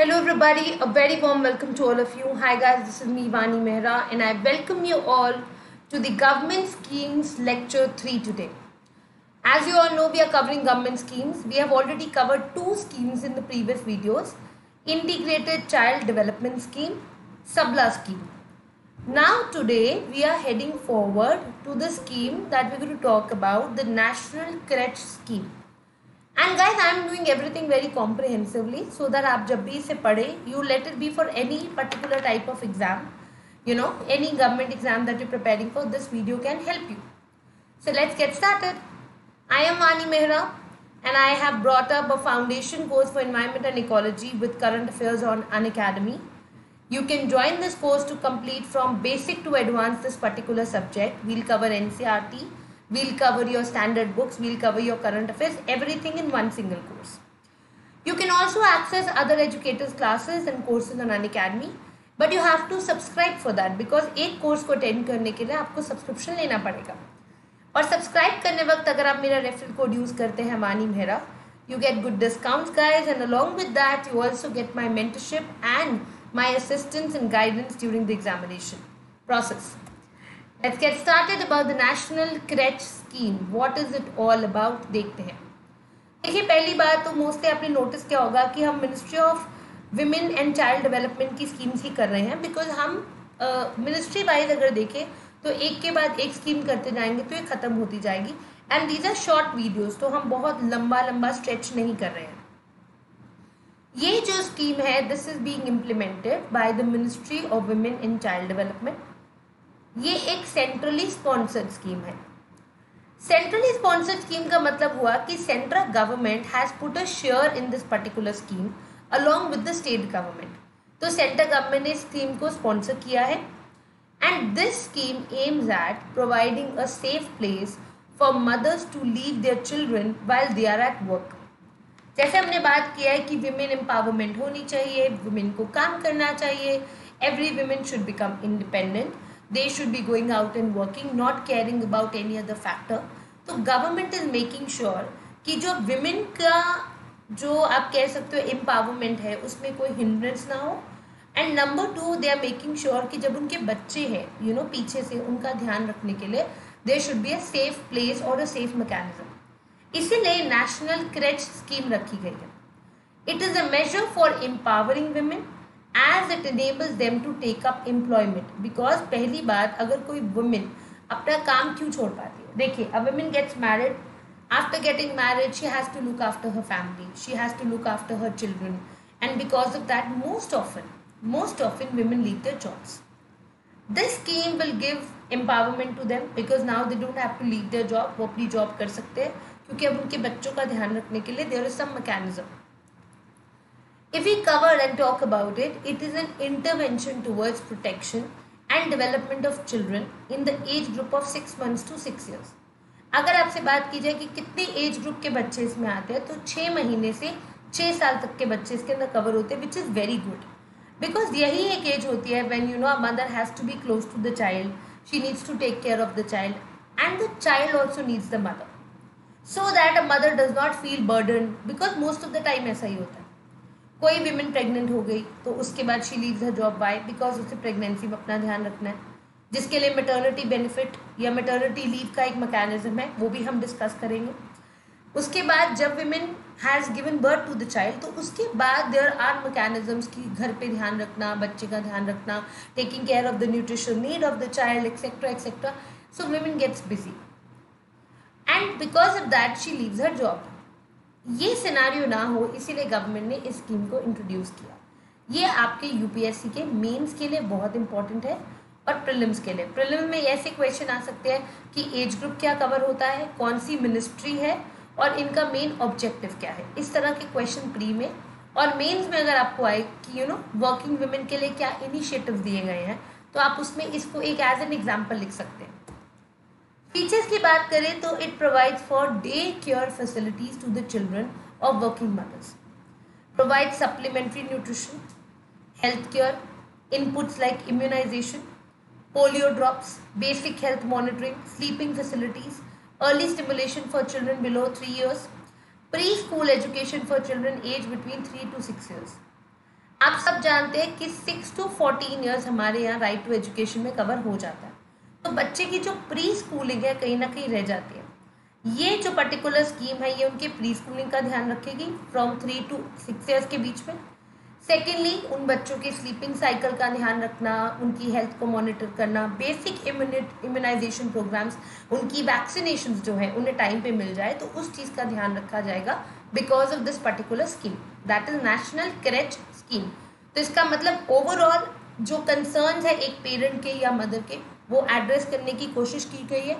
Hello, everybody. A very warm welcome to all of you. Hi, guys. This is me, Vani Mehra, and I welcome you all to the Government Schemes Lecture 3 today. As you all know, we are covering government schemes. We have already covered two schemes in the previous videos Integrated Child Development Scheme, Sabla Scheme. Now, today, we are heading forward to the scheme that we're going to talk about the National Crèche Scheme. And guys I am doing everything very comprehensively so that आप जब भी इसे पढ़े you let it be for any particular type of exam you know any government exam that you're preparing for this video can help you so let's get started i am Vani Mehra and I have brought up a foundation course for environment and ecology with current affairs on Unacademy. You can join this course to complete from basic to advanced this particular subject. We'll cover NCRT, We'll cover your standard books, we'll cover your current affairs, everything in one single course. You can also access other educators classes and courses on Unacademy, but you have to subscribe for that because एक course को attend करने के लिए आपको subscription लेना पड़ेगा और subscribe करने वक्त अगर आप मेरा रेफरल कोड यूज़ करते हैं Mani Mehra you get good discounts guys and along with that you also get my mentorship and my assistance and guidance during the examination process let's get started about the National Creche Scheme what is it all about देखते हैं। देखिए पहली बात तो mostly आपने notice किया होगा कि हम Ministry of Women and Child Development की स्कीम्स ही कर रहे हैं बिकॉज़ हम मिनिस्ट्री uh, वाइज अगर देखें तो एक के बाद एक स्कीम करते जाएँगे तो ये ख़त्म होती जाएगी। And these are short videos तो हम बहुत लंबा लंबा स्ट्रेच नहीं कर रहे हैं। ये जो स्कीम है this is being implemented by the Ministry of Women in Child Development ये एक सेंट्रली स्पॉन्सर्ड स्कीम है। सेंट्रली स्पॉन्सर्ड स्कीम का मतलब हुआ कि central government has put a share in this particular scheme along with the state government तो central government ने scheme को स्पॉन्सर किया है। And this scheme aims at providing a safe place for mothers to leave their children while they are at work जैसे हमने बात किया है कि विमेन एम्पावरमेंट होनी चाहिए वुमेन को काम करना चाहिए every women should become independent they should be going out and working, not caring about any other factor. तो गवर्नमेंट इज़ मेकिंग श्योर कि जो विमेन का जो आप कह सकते हो एम्पावरमेंट है, उसमें कोई हिंड्रेंस ना हो। And number two they are making sure कि जब उनके बच्चे हैं यू नो पीछे से उनका ध्यान रखने के लिए there should be a safe place और अ सेफ़ मैकेनिज्म इसीलिए नेशनल क्रेच स्कीम रखी गई है। It is a major for empowering women as it enables them to take up employment because पहली बात, अगर कोई वुमेन अपना काम क्यों छोड़ पाती है? देखिए a women gets married after getting married she has to look after her family she has to look after her children and because of that most often most often women leave their jobs. This scheme will give empowerment to them because now they don't have to leave their job, वो अपनी job कर सकते हैं, क्योंकि अब उनके बच्चों का ध्यान रखने के लिए there is some mechanism If we cover and talk about it, it is an intervention towards protection and development of children in the age group of six months to six years. अगर आपसे बात की जाए कि कितने age group के बच्चे इसमें आते हैं तो छः महीने से छः साल तक के बच्चे इसके अंदर कवर होते हैं which is very good because यही एक एज होती है when you know a mother has to be close to the child she needs to take care of the child and the child also needs the mother so that a mother does not feel burden because most of the time ऐसा ही होता है. कोई women pregnant हो गई तो उसके बाद she leaves her job by because उसे प्रेगनेंसी में अपना ध्यान रखना है। जिसके लिए मेटर्निटी बेनिफिट या मेटर्निटी लीव का एक मैकेनिज्म है, वो भी हम डिस्कस करेंगे। उसके बाद जब women has given birth to the child तो उसके बाद देयर आर मैकेनिज्म्स की घर पे ध्यान रखना, बच्चे का ध्यान रखना taking care of the nutrition need of the child etcetera etcetera so women gets busy and because of that she leaves her job ये सिनारियो ना हो, इसीलिए गवर्नमेंट ने इस स्कीम को इंट्रोड्यूस किया। ये आपके यूपीएससी के मेंस के लिए बहुत इंपॉर्टेंट है और प्रिलिम्स के लिए। प्रिलिम्स में ऐसे क्वेश्चन आ सकते हैं कि एज ग्रुप क्या कवर होता है, कौन सी मिनिस्ट्री है और इनका मेन ऑब्जेक्टिव क्या है। इस तरह के क्वेश्चन प्री में। और मेंस में अगर आपको आए कि यू नो वर्किंग वुमेन के लिए क्या इनिशिएटिव दिए गए हैं तो आप उसमें इसको एक एज एन एग्ज़ाम्पल लिख सकते हैं। फीचर्स की बात करें तो it provides for day care facilities to the children of working mothers provide supplementary nutrition health care inputs like immunisation polio drops basic health monitoring sleeping facilities early stimulation for children below three years preschool education for children age between three to six years आप सब जानते हैं कि six to fourteen years हमारे यहाँ right to education में cover हो जाता है। तो बच्चे की जो प्री स्कूलिंग है, कहीं ना कहीं रह जाती है। ये जो पर्टिकुलर स्कीम है, ये उनके प्री स्कूलिंग का ध्यान रखेगी from three to six years के बीच में। सेकेंडली उन बच्चों के स्लीपिंग साइकिल का ध्यान रखना, उनकी हेल्थ को मॉनिटर करना बेसिक इम्यूनाइजेशन प्रोग्राम्स उनकी वैक्सीनेशन जो है, उन्हें टाइम पे मिल जाए तो उस चीज़ का ध्यान रखा जाएगा because of this particular scheme that is National Creche Scheme तो इसका मतलब ओवरऑल जो कंसर्न है एक पेरेंट के या मदर के वो एड्रेस करने की कोशिश की गई है।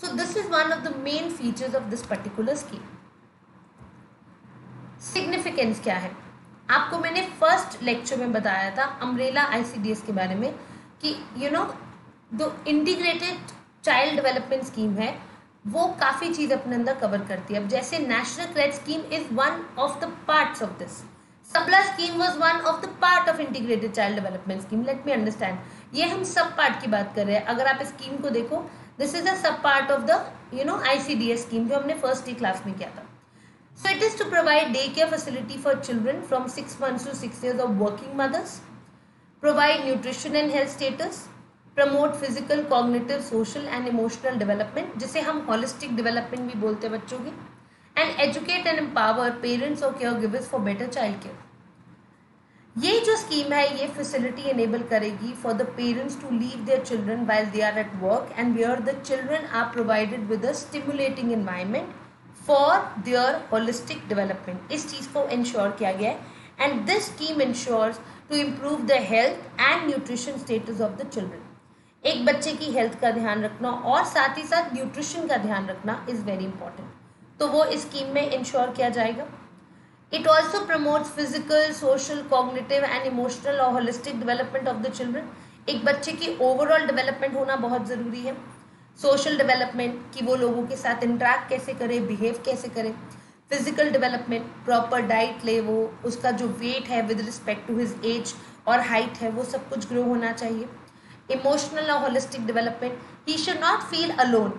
So this is one of the main features of this particular scheme significance क्या है? आपको मैंने फ़र्स्ट लेक्चर में बताया था अम्ब्रेला आईसीडीएस के बारे में कि यू नो जो इंटीग्रेटेड चाइल्ड डेवलपमेंट स्कीम है, वो काफ़ी चीज़ अपने अंदर कवर करती है। अब जैसे National Creche Scheme is one of the parts of this Sabla scheme was one of the part of Integrated Child Development Scheme let me understand ये हम सब पार्ट की बात कर रहे हैं। अगर आप स्कीम को देखो दिस इज़ अब part of the you know I C D S scheme जो हमने फ़र्स्ट डे क्लास में किया था। So it is to provide day care facility for children from six months to six years of working mothers provide nutrition and health status promote physical cognitive social and emotional development जिसे हम holistic development भी बोलते हैं बच्चों की and educate and empower parents और caregivers for better child care ये जो स्कीम है, ये फैसिलिटी इनेबल करेगी for the parents to leave their children while they are at work and where the children are provided with a stimulating environment for their holistic development इस चीज़ को ensure किया गया है and this scheme ensures to improve the health and nutrition status of the children एक बच्चे की health का ध्यान रखना और साथ ही साथ न्यूट्रिशन का ध्यान रखना इज़ वेरी इंपॉर्टेंट तो वो इस स्कीम में इंश्योर किया जाएगा। It also promotes physical social cognitive and emotional और holistic development of the children एक बच्चे की ओवरऑल डेवलपमेंट होना बहुत ज़रूरी है। सोशल डेवलपमेंट कि वो लोगों के साथ इंटरेक्ट कैसे करे बिहेव कैसे करे। फ़िज़िकल डेवलपमेंट प्रॉपर डाइट ले वो, उसका जो वेट है with respect to his age और हाइट है, वो सब कुछ ग्रो होना चाहिए। इमोशनल और holistic development he should not feel alone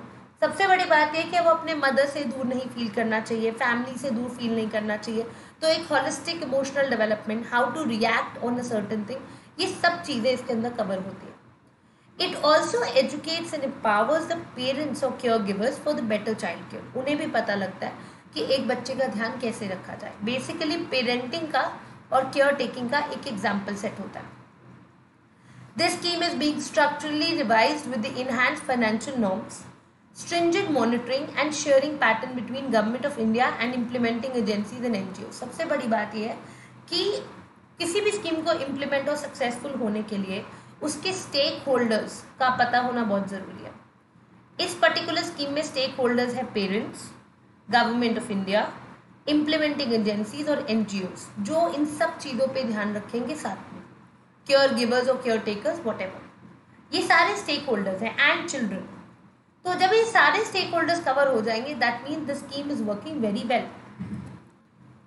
सबसे बड़ी बात यह कि वो अपने मदर से दूर नहीं फील करना चाहिए फैमिली से दूर फील नहीं करना चाहिए। तो एक holistic emotional development how to react on a certain thing ये सब चीज़ें इसके अंदर कवर होती है। It also educates and empowers the parents और caregivers for the better child care उन्हें भी पता लगता है कि एक बच्चे का ध्यान कैसे रखा जाए। बेसिकली पेरेंटिंग का और केयर टेकिंग का एक एग्ज़ाम्पल सेट होता है। This scheme is being structurally revise with the enhance financial norms stringent monitoring and sharing pattern between government of India and implementing agencies and NGO सबसे बड़ी बात यह है कि किसी भी स्कीम को इम्प्लीमेंट और सक्सेसफुल होने के लिए उसके स्टेक होल्डर्स का पता होना बहुत ज़रूरी है। इस पर्टिकुलर स्कीम में स्टेक होल्डर्स है parents government of India implementing agencies और एन जो इन सब चीज़ों पे ध्यान रखेंगे साथ में। केयर गिवर्स और केयर टेकर्स वॉट ये सारे स्टेक होल्डर्स हैं एंड चिल्ड्रन तो जब ये सारे स्टेक होल्डर्स कवर हो जाएँगे that mean the scheme is working very well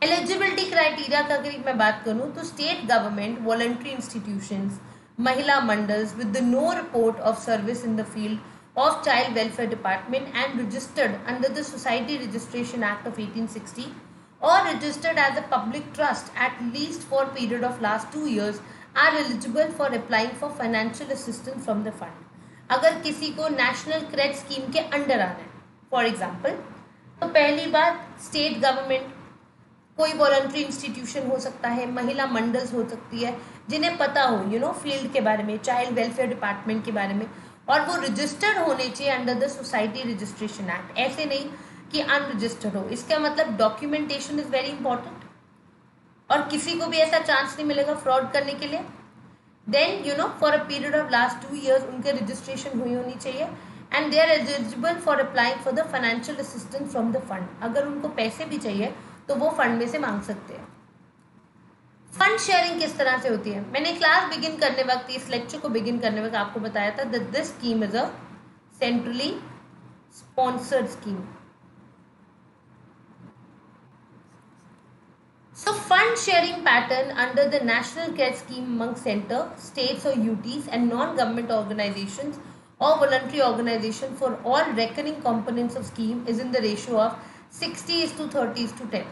eligibility criteria का अगर मैं बात करूँ तो state government voluntary institutions Mahila Mandals with the no report of service in the field of Child Welfare Department and registered under the Society Registration Act of 1860 or registered as a public trust at least for a period of last two years are eligible for applying for financial assistance from the fund. अगर किसी को national credit scheme के under आना है for example तो पहली बात state government कोई वॉलंट्री इंस्टीट्यूशन हो सकता है, महिला मंडल्स हो सकती है, जिन्हें पता हो यू नो फ़ील्ड के बारे में चाइल्ड वेलफेयर डिपार्टमेंट के बारे में, और वो रजिस्टर्ड होने चाहिए under the Society Registration Act ऐसे नहीं कि अनरजिस्टर्ड हो। इसका मतलब डॉक्यूमेंटेशन इज़ वेरी इंपॉर्टेंट और किसी को भी ऐसा चांस नहीं मिलेगा फ्रॉड करने के लिए। Then you know for a period of last two years उनके रजिस्ट्रेशन हुई होनी चाहिए। And they are eligible for applying for the financial assistance from the fund अगर उनको पैसे भी चाहिए तो वो फंड में से मांग सकते हैं। फंड शेयरिंग किस तरह से होती है? मैंने क्लास बिगिन करने वक्त, इस लेक्चर को बिगिन करने वक्त आपको बताया था this scheme is a centrally sponsored scheme So fund sharing pattern under the National Care Scheme among center, states or UTs and non-government organizations or voluntary organization for all recurring components of scheme is in the ratio of 60 is to 30 is to 10.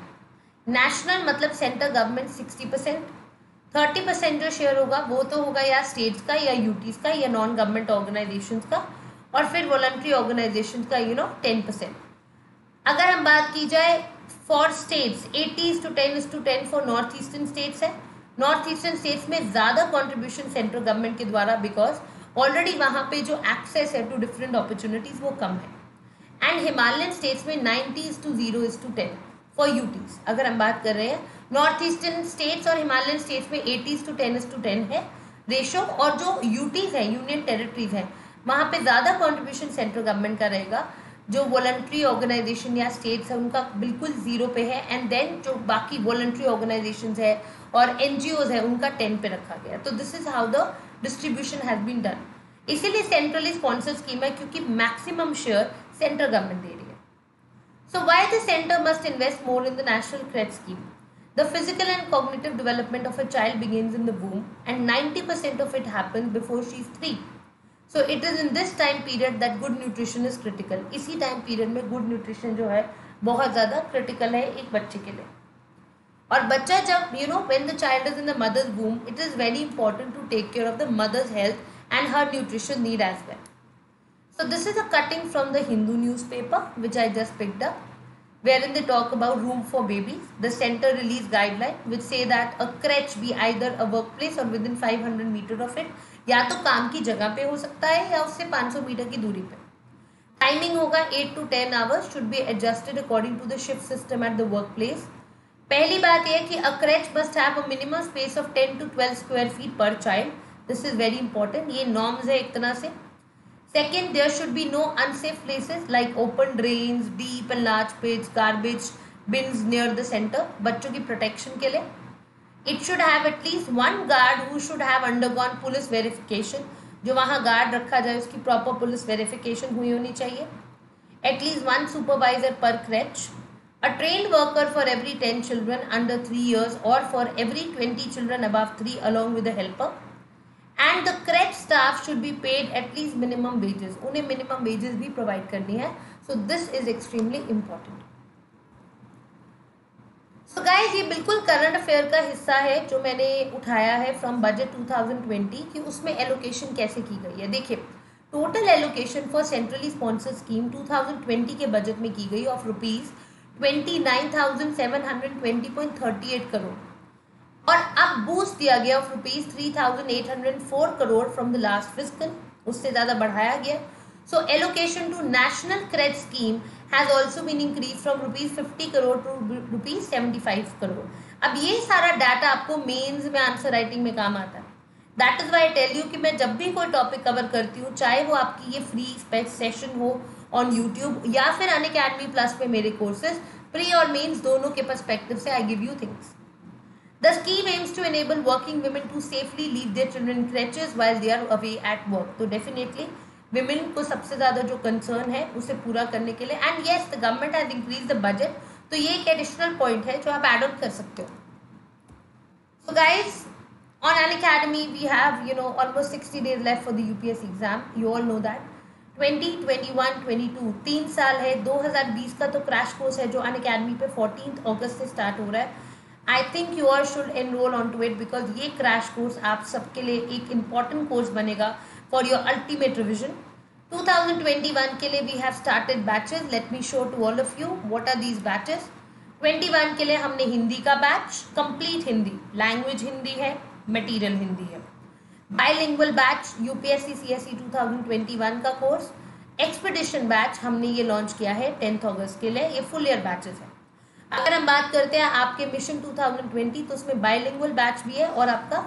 National मतलब central government 60 percent thirty percent जो share होगा वो तो होगा या states का या UTs का या नॉन गवर्नमेंट ऑर्गेनाइजेशन का और फिर वॉलंट्री ऑर्गेनाइजेशन का यू नो टेन परसेंट अगर हम बात की जाए for states eighty to ten is to ten for north eastern states है। नॉर्थ ईस्टर्न स्टेट्स में ज़्यादा कॉन्ट्रीब्यूशन सेंट्रल गवर्नमेंट के द्वारा बिकॉज़ ऑलरेडी वहाँ पे जो एक्सेस है टू डिफरेंट अपॉर्चुनिटीज़ वो कम है। एंड हिमालयन स्टेट्स में ninety is to zero is to ten for UTs अगर हम बात कर रहे हैं नॉर्थ ईस्टर्न स्टेट्स और हिमालयन स्टेट्स में eighty to ten is to ten है। रेशो और जो यूटीज है यूनियन टेरिटरीज है, वहाँ पे ज़्यादा कॉन्ट्रीब्यूशन सेंट्रल गवर्नमेंट का रहेगा। जो वॉलंट्री ऑर्गेनाइजेशन या स्टेट्स है, उनका बिल्कुल ज़ीरो पे है एंड देन जो बाकी वॉलंट्री ऑर्गेनाइजेशन है और एन है, उनका टेन पे रखा गया तो this is how the distribution has been done इसीलिए सेंट्रली स्पॉन्सर स्कीम है, क्योंकि मैक्सिमम शेयर सेंट्रल गवर्नमेंट दे रही है। So why the centre must invest more in the National Creche Scheme the physical and cognitive development of a child begins in the womb and ninety percent of it happens before she is three So it is in this time period that good nutrition is critical इसी time period में good nutrition जो है बहुत ज़्यादा critical है एक बच्चे के लिए और बच्चा जब you know when the child is in the mother's womb it is very important to take care of the mother's health and her nutrition need as well So this is a cutting from the Hindu newspaper which I just picked up wherein they talk about room for babies. The center released guideline which say that a crèche be either a workplace or within 500 meter of it या तो काम की जगह पे हो सकता है या उससे 500 मीटर की दूरी पे। टाइमिंग होगा 8 to 10 hours should be adjusted according to the shift system at the work place पहली बात यह कि a must have a minimum space of 10 to 12 square feet per child this is very important ये norms है एक तरह से। Second there should be no unsafe places like open drains deep and large pits garbage bins near the centre बच्चों की protection के लिए। It should have at least one guard who should have undergone police verification जो वहाँ guard रखा जाए, उसकी proper police verification हुई होनी चाहिए। At least one supervisor per creche a train worker for every ten children under three years और for every twenty children above three along with helper and the correct staff should be paid at least minimum wages उन्हें minimum wages भी provide करनी है। So this is extremely important so guys ये बिल्कुल current affair का हिस्सा है, जो मैंने उठाया है फ्रॉम बजट 2020 कि उसमें एलोकेशन कैसे की गई है। देखिए total allocation for centrally sponsored scheme 2020 के बजट में की गई ऑफ़ रुपीज़ ट्वेंटी करोड़ और अब बूस्ट दिया गया of rupees three crore from the last fiscal उससे ज़्यादा बढ़ाया गया। So allocation to national creche scheme has also been increased from rupees 50 crore to rupees 75 crore अब ये सारा डाटा आपको मेंस में आंसर राइटिंग में काम आता है that is why tell you कि मैं जब भी कोई टॉपिक कवर करती हूँ चाहे वो आपकी ये फ्री सेशन हो ऑन यूट्यूब या फिर अन अकेडमी प्लस में मेरे कोर्सेज प्री और मेन्स दोनों के परस्पेक्टिव से I give you things The scheme aims to enable working women to safely leave their children creches while they are away at work. तो definitely women को सबसे ज़्यादा जो कंसर्न है, उसे पूरा करने के लिए। And yes the government has increase the budget तो ये एक एडिशनल पॉइंट है जो आप एड ऑन कर सकते हो। So guys on Unacademy we have you know almost sixty days left for the UPSC exam you all know that twenty twenty one twenty two तीन साल है। दो हज़ार बीस का तो क्रैश कोर्स है जो अन अकेडमी पे फोर्टीन अगस्त से स्टार्ट हो रहा है। I think you are should enrol on to it because ये क्रैश कोर्स आप सबके लिए एक इंपॉर्टेंट कोर्स बनेगा। For your ultimate revision. 2021 के लिए we have started batches. Let me show to all of you what are these batches. 21 के लिए हमने हिंदी का batch complete Hindi language Hindi है मटेरियल हिंदी है बायलिंगुअल बैच यूपीएससी सीएसई 2021 का कोर्स एक्सपीडिशन बैच हमने ये लॉन्च किया है टेंथ अगस्त के लिए ये फुल ईयर बैचेस है अगर हम बात करते हैं आपके मिशन 2020 तो उसमें बायलिंगुअल बैच भी है और आपका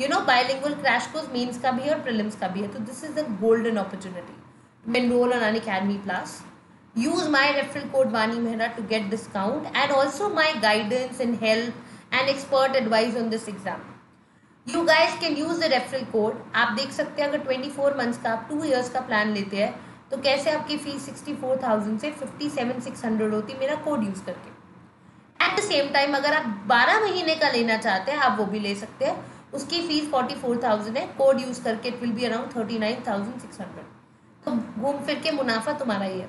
you know bilingual crash course mains का भी है और प्रीलिम्स का भी है तो this is a golden opportunity enrol on Unacademy plus use my referral code Vani Mehra to get discount and also my guidance and help and expert advice on this exam. You guys can use the referral code. आप देख सकते हैं अगर 24 months का आप two years का plan लेते हैं तो कैसे आपकी फ़ीस 64,000 से 57,600 होती मेरा कोड यूज़ करके। एट द सेम टाइम अगर आप 12 महीने का लेना चाहते हैं आप वो भी ले सकते हैं। उसकी फ़ीस फोर्टी फोर थाउज़ेंड है कोड यूज़ करके it will be around thirty nine thousand six hundred तो घूम फिर के मुनाफा तुम्हारा ही है।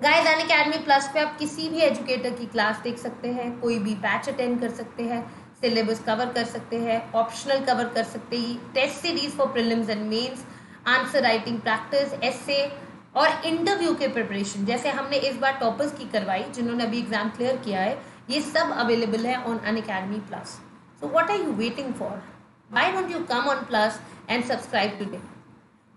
गाइस अन अकेडमी प्लस पे आप किसी भी एजुकेटर की क्लास देख सकते हैं, कोई भी बैच अटेंड कर सकते हैं सिलेबस कवर कर सकते हैं ऑप्शनल कवर कर सकते हैं test series for prelims and mains answer writing practice essay और इंटरव्यू के प्रिपरेशन जैसे हमने इस बार टॉपर्स की करवाई, जिन्होंने अभी एग्ज़ाम क्लियर किया है, ये सब अवेलेबल है on Unacademy plus so what are you waiting for why don't you come on plus and subscribe today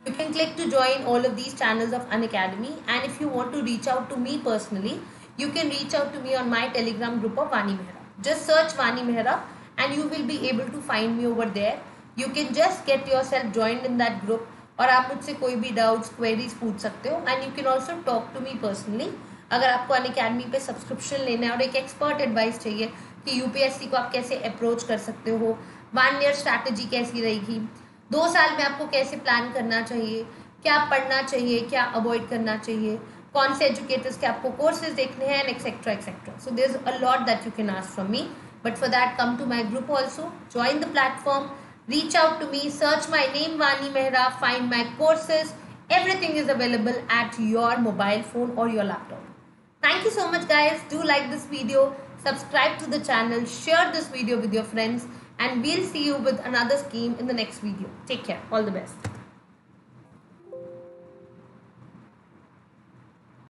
You can click to join all of these channels of Unacademy and if you want to reach out to me personally, you can reach out to me on my telegram group of Vani Mehra. Just search Vani Mehra and you will be able to find me over there. You can just get yourself joined in that group और आप मुझसे कोई भी doubts queries पूछ सकते हो and you can also talk to me personally अगर आपको अन अकेडमी पे सब्सक्रिप्शन लेना है और एक एक्सपर्ट एडवाइस चाहिए कि यूपीएससी को आप कैसे अप्रोच कर सकते हो? वन ईयर स्ट्रैटेजी कैसी रहेगी? दो साल में आपको कैसे प्लान करना चाहिए? क्या पढ़ना चाहिए? क्या अवॉइड करना चाहिए? कौन से एजुकेटर्स के आपको कोर्सेज देखने हैं? Etcetera etcetera so there is a lot that you can ask from me but for that come to my group also join the platform reach out to me. Search my name, vani mehra. Find my courses. Everything is available at your mobile phone or your laptop. Thank you so much, guys. Do like this video. Subscribe to the channel share this video with your friends and we'll see you with another scheme in the next video. Take care. All the best.